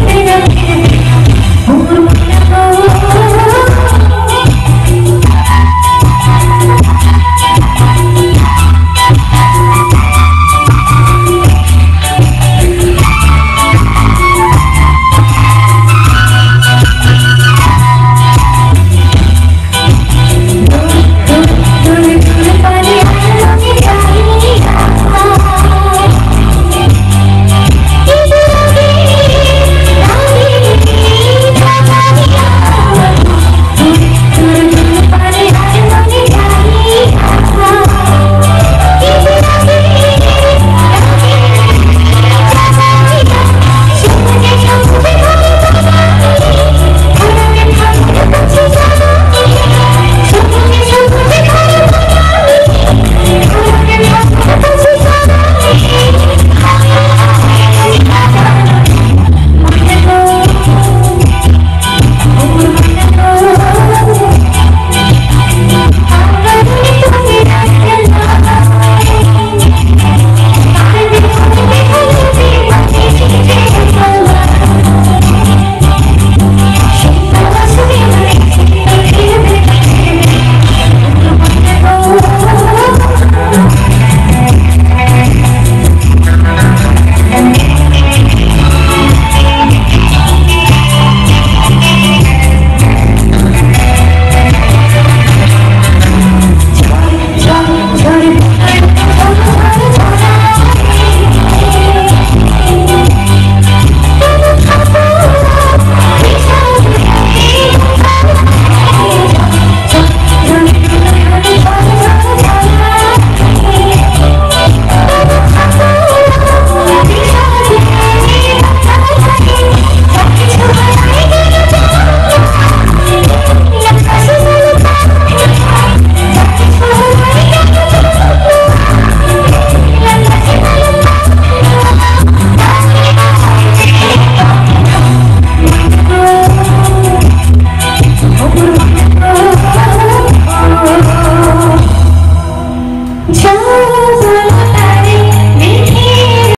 nothing I'm